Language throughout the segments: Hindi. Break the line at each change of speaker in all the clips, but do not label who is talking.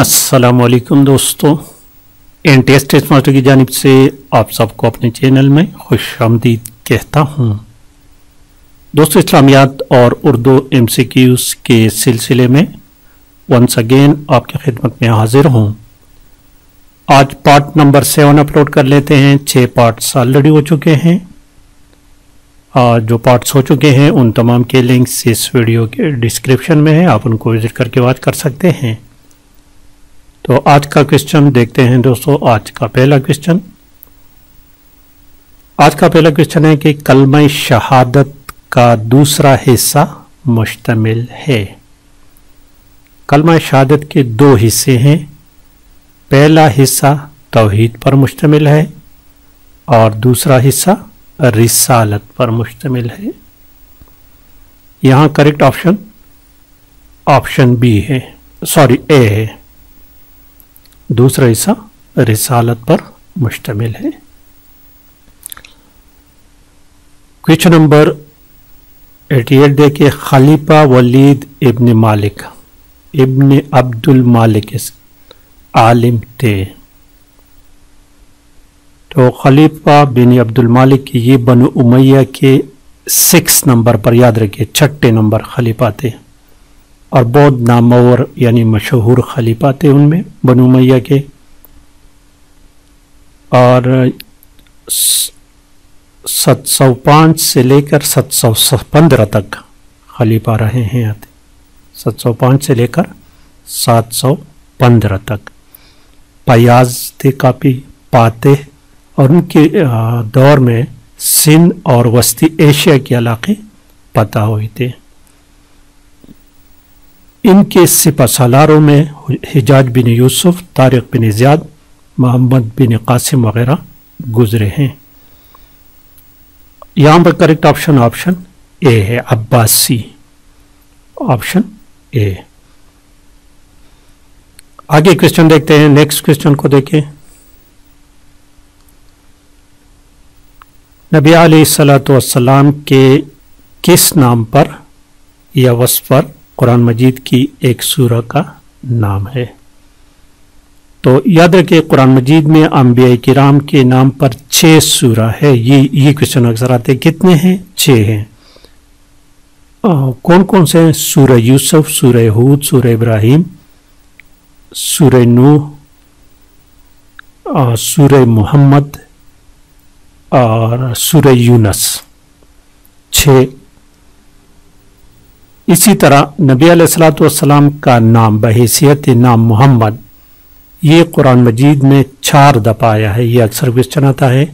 अस्सलाम वालेकुम दोस्तों। N T S test master की जानब से आप सबको अपने चैनल में खुश आमदीद कहता हूँ। दोस्तों, इस्लामियात और उर्दू एम सी क्यूज़ के सिलसिले में वंस अगेन आपकी खिदमत में हाजिर हूँ। आज पार्ट नंबर सेवन अपलोड कर लेते हैं। छः पार्ट्स ऑलरेडी हो चुके हैं। जो पार्ट्स हो चुके हैं, उन तमाम के लिंक्स इस वीडियो के डिस्क्रिप्शन में है, आप उनको विज़िट करके वॉच कर सकते हैं। तो आज का क्वेश्चन देखते हैं दोस्तों, आज का पहला क्वेश्चन आज का पहला क्वेश्चन है कि कलम शहादत का दूसरा हिस्सा मुश्तमिल है। कलमा शहादत के दो हिस्से हैं। पहला हिस्सा तोहीद पर मुश्तमिल है और दूसरा हिस्सा रिसालत पर मुश्तमिल है। यहाँ करेक्ट ऑप्शन ऑप्शन बी है सॉरी ए है। दूसरा हिस्सा रिसालत पर मुश्तमिल है। क्वेश्चन नंबर 88 देखिए, खलीफा वलीद इब्न मालिक, इब्न अब्दुल मालिक आलिम थे। तो खलीफा बिन अब्दुल मालिक की ये बनु उमैया के सिक्स नंबर पर, याद रखिए, छठे नंबर खलीफा थे। और बहुत नामवर, यानी मशहूर खलीफा थे उनमें, बनु उमैया के। और सत सौ पाँच से लेकर सत सौ पंद्रह तक खलीफा रहे हैं यहाँ सत सौ पाँच से लेकर सात सौ पंद्रह तक। पयाज थे काफ़ी, पाते और उनके दौर में सिंध और वस्ती एशिया के इलाके पता हुए थे। इनके सिपा सालारों में हिजाज बिन यूसुफ, तारिक बिन ज़ियाद, मोहम्मद बिन कासिम वगैरह गुजरे हैं। यहाँ पर करेक्ट ऑप्शन ऑप्शन ए है, अब्बासी। ऑप्शन ए आगे क्वेश्चन देखते हैं नेक्स्ट क्वेश्चन को देखें। नबी सलाम के किस नाम पर या वस पर कुरान मजीद की एक सूरह का नाम है? तो याद रखिए, कुरान मजीद में अम्बिया किराम के नाम पर छः सूरा है। ये ये क्वेश्चन अक्सर आते कितने हैं? छः हैं। कौन कौन से हैं? सूर्य यूसुफ सूर्य हूद सूर्य इब्राहिम सूर्य नूह सूर्य मोहम्मद और सूर्य यूनस। छ। इसी तरह नबी सलाम का नाम बहसीत नाम मोहम्मद, ये कुरान मजीद में चार दफ़ा आया है, ये अक्सर क्वेश्चन आता है।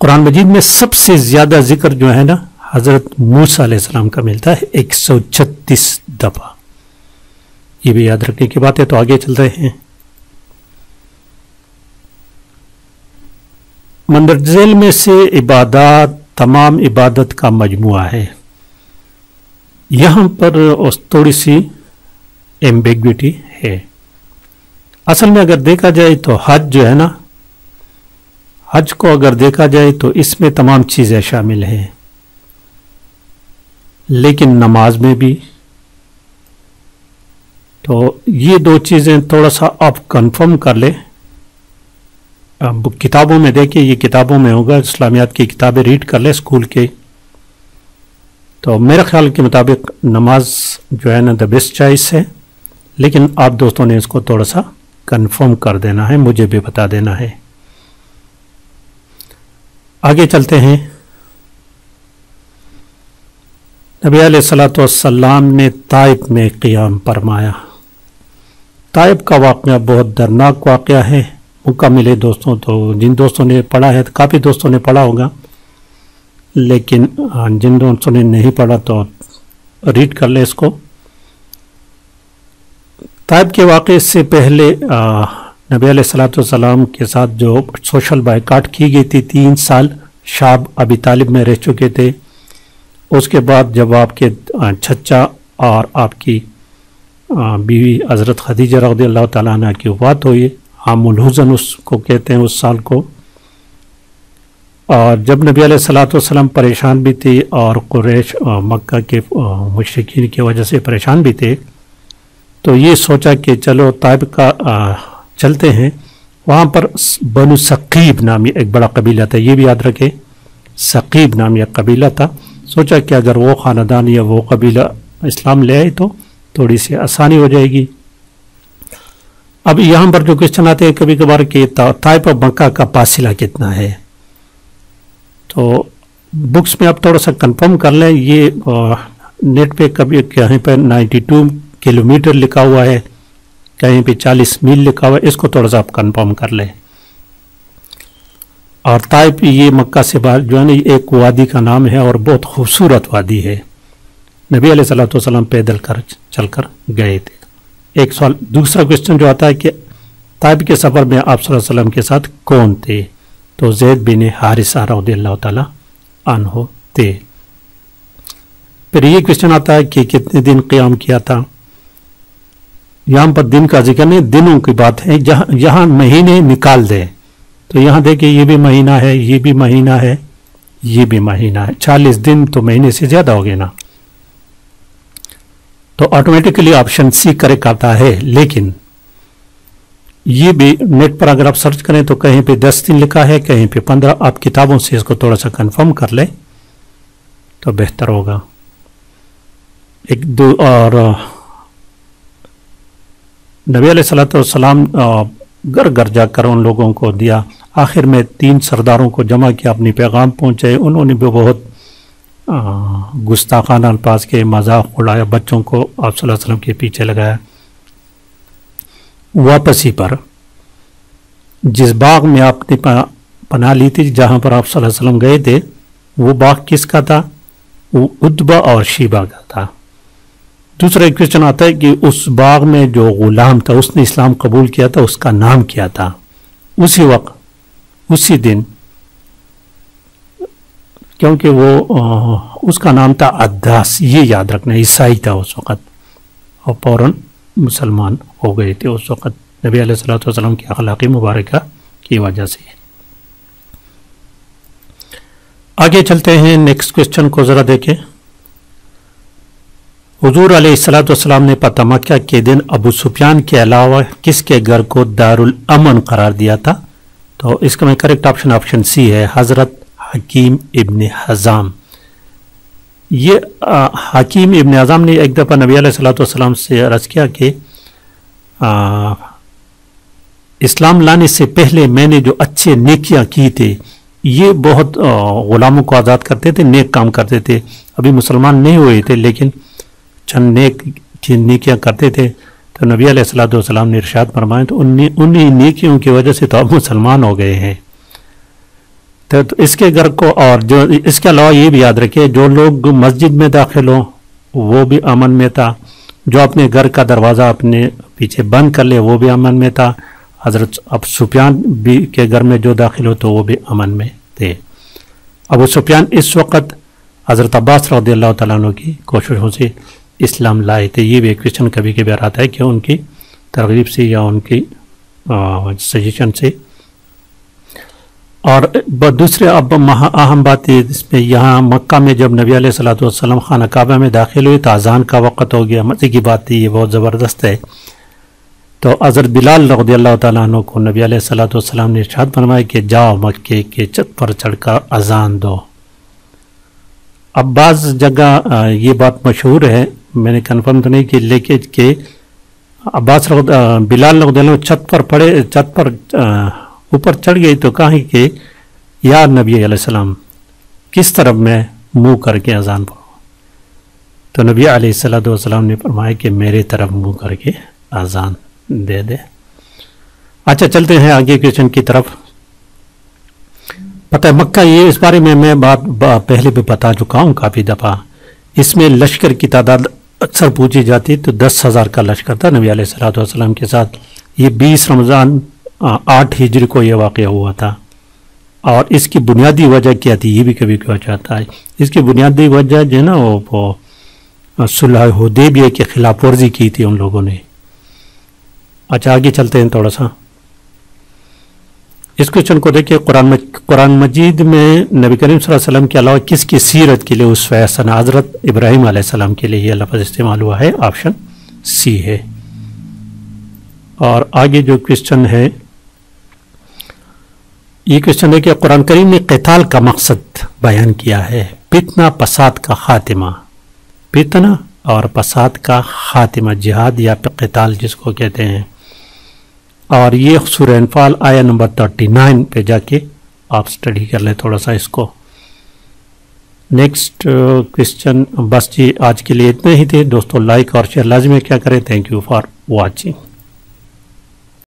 कुरान मजीद में सबसे ज़्यादा ज़िक्र जो है ना, हज़रत मूसा का मिलता है, एक सौ छत्तीस दफ़ा। ये भी याद रखने की बात है तो आगे चल रहे हैं। मंदरजेल में से इबादत, तमाम इबादत का मजमु है। यहाँ पर थोड़ी सी एम्बिग्विटी है। असल में अगर देखा जाए तो हज जो है ना, हज को अगर देखा जाए तो इसमें तमाम चीज़ें शामिल हैं। लेकिन नमाज़ में भी। तो ये दो चीज़ें थोड़ा सा आप कंफर्म कर ले। किताबों में देखिए, ये किताबों में होगा, इस्लामियात की किताबें रीड कर ले स्कूल के। तो मेरे ख्याल के मुताबिक नमाज़ जो है ना द बेस्ट चॉइस है। लेकिन आप दोस्तों ने इसको थोड़ा सा कंफर्म कर देना है, मुझे भी बता देना है। आगे चलते हैं। नबी सलाम ने ताइब में क़ियाम फरमाया। ताइब का वाक़ बहुत दर्दनाक वाक़ है। मौका मिले दोस्तों तो जिन दोस्तों ने पढ़ा है तो काफ़ी दोस्तों ने पढ़ा होगा। लेकिन जिन दोस्तों ने नहीं पढ़ा तो रीड कर ले इसको। ताइब के वाक़े से पहले नबी सलाम के साथ जो सोशल बाइकाट की गई थी, तीन साल शाब अभी तालिब में रह चुके थे। उसके बाद जब आपके छच्चा और आपकी बीवी हज़रत खदीजा रदी अल्लाह तला हुई आमुलहुजन उसको कहते हैं उस साल को। और जब नबी सलाम परेशान भी थे और कुरैश मक्का के मुश्किन की वजह से परेशान भी थे तो ये सोचा कि चलो ताइब का चलते हैं। वहाँ पर बनु सकीब नामी एक बड़ा कबीला था, ये भी याद रखे, सकीब नामी एक कबीला था। सोचा कि अगर वो ख़ानदान या वो कबीला इस्लाम ले आए तो थोड़ी सी आसानी हो जाएगी। अब यहाँ पर जो क्वेश्चन आते हैं कभी कभार कि ताइप और मक्का का फासिला कितना है? तो बुक्स में आप थोड़ा सा कंफर्म कर लें, ये नेट पे कभी कहीं पर 92 किलोमीटर लिखा हुआ है, कहीं पे 40 मील लिखा हुआ है, इसको थोड़ा सा आप कंफर्म कर लें। और ताइप ये मक्का से बाहर, जो है ना एक वादी का नाम है और बहुत खूबसूरत वादी है। नबी सलाम पैदल कर, चलकर गए थे। एक सवाल, दूसरा क्वेश्चन जो आता है कि ताइब के सफ़र में आप वसल्लम के साथ कौन थे? तो जैद बिन हारिसा रौदल्ला हो थे। फिर ये क्वेश्चन आता है कि कितने दिन क्याम किया था? यहाँ पर दिन का ज़िक्र नहीं, दिनों की बात है। जहाँ, यहाँ महीने निकाल दे। तो यहाँ देखिए ये भी महीना है, ये भी महीना है, ये भी महीना है। चालीस दिन तो महीने से ज़्यादा हो गए ना। तो ऑटोमेटिकली ऑप्शन सी करेक्ट आता है, लेकिन ये भी नेट पर अगर आप सर्च करें तो कहीं पे दस दिन लिखा है, कहीं पे पंद्रह, आप किताबों से इसको थोड़ा सा कंफर्म कर ले तो बेहतर होगा। एक दो, और, नबी सलाम घर घर जाकर उन लोगों को दिया। आखिर में तीन सरदारों को जमा किया, अपनी पैगाम पहुँचे उन्होंने भी बहुत गुस्ताखान अल्फाज के मज़ाक उड़ाया बच्चों को आप वसल्लम के पीछे लगाया। वापसी पर, जिस बाग में आपने पना ली थी, जहाँ पर आप वसल्लम गए थे, वो बाग किसका था? वो उद्बा और शीबा का था। दूसरा क्वेश्चन आता है कि उस बाग में जो गुलाम था, उसने इस्लाम कबूल किया था, उसका नाम क्या था? उसी वक्त, उसी दिन क्योंकि वो उसका नाम था अद्दास। ये याद रखना ईसाई था उस वक़्त। और फ़ौर मुसलमान हो गए थे उस वक़्त। नबी वसल्लम की अखलाक़ी मुबारक की वजह से। आगे चलते हैं, नेक्स्ट क्वेश्चन को ज़रा देखें। हजूर सलाम ने पता मक्का के दिन अबू सुफियान के अलावा किसके घर को दारुल अमन करार दिया था? तो इसका मैं करेक्ट ऑप्शन ऑप्शन सी है, हज़रत हकीम इबन हज़ाम ये हकीम इबन हज़ाम ने एक दफ़ा नबी सलाम से अर्ज़ किया कि इस्लाम लाने से पहले मैंने जो अच्छे नेकियाँ की थे, ये बहुत ग़ुलामों को आज़ाद करते थे, नेक काम करते थे। अभी मुसलमान नहीं हुए थे, लेकिन चंद नेक नेकियाँ करते थे। तो नबी सलाम ने इरशाद फरमाए तो उन्हीं उन्हीं नेकियों की वजह से तो अब मुसलमान हो गए हैं। तो, इसके घर को और जो इसके अलावा ये भी याद रखिए जो लोग मस्जिद में दाखिल हों वो भी अमन में था। जो अपने घर का दरवाज़ा अपने पीछे बंद कर ले वो भी अमन में था। हज़रत अब सुफियान भी के घर में जो दाखिल हो तो वो भी अमन में थे। अब सुफियान इस वक्त हज़रत अब्बास रदी अल्लाह तु की कोशिशों से इस्लाम लाए थे। ये भी एक क्वेश्चन कभी कभी आता है कि उनकी तरगीब से या उनकी सजेशन से और दूसरे अब अहम बात इसमें यहाँ मक्का में जब नबी सलाम खान काबा में दाखिल हुए तो अजान का वक़्त हो गया। मज़े की बात ये बहुत ज़बरदस्त है। तो अज़र बिलाल रदी अल्लाह तु को नबी सलाम ने इर्शाद फरमाया कि जाओ मक्के के छत पर चढ़कर अजान दो। अब बाज़ जगह ये बात मशहूर है, मैंने कन्फर्म तो नहीं की, लेकिन के अब्बास बिलाल रदी छत पर पड़े, छत पर ऊपर चढ़ गई तो कहा कि, या नबी किस तरफ़ मैं मुँह करके अजान पढ़ूँ तो नबी सलाम ने फरमाया कि, मेरे तरफ़ मुँह करके अजान दे दे। अच्छा चलते हैं आगे क्वेश्चन की तरफ़। पता है, मक्का ये इस बारे में मैं बात पहले भी बता चुका हूँ काफ़ी दफ़ा। इसमें लश्कर की तादाद अक्सर पूछी जाती तो दस हज़ार का लश्कर था नबी सलाम के साथ। ये बीस रमज़ान आठ हिजरी को यह वाक़ हुआ था। और इसकी बुनियादी वजह क्या थी ये भी कभी कहा जाता है। इसकी बुनियादी वजह जो है ना वो, वो सुलह हुदैबिया की खिलाफ वर्जी की थी उन लोगों ने। अच्छा आगे चलते हैं थोड़ा सा। इस क्वेश्चन को देखिए कुरान कुरान मजीद में नबी करीम वसल्लम के अलावा किसकी सीरत के लिए उस फैसन हज़रत इब्राहिम आसमाम के लिए यह लफज इस्तेमाल हुआ है? ऑप्शन सी है। और आगे जो क्वेश्चन है ये क्वेश्चन है कि कुरान करीम ने कताल का मकसद बयान किया है, पितना पसाद का खातिमा। पितना और पसाद का खातिमा जिहाद या कताल जिसको कहते हैं। और ये सुरनफाल आया नंबर थर्टी नाइन पे जाके आप स्टडी कर लें थोड़ा सा इसको। नेक्स्ट क्वेश्चन, बस जी, आज के लिए इतने ही थे। दोस्तों, लाइक और शेयर लाजमी क्या करें। Thank you for watching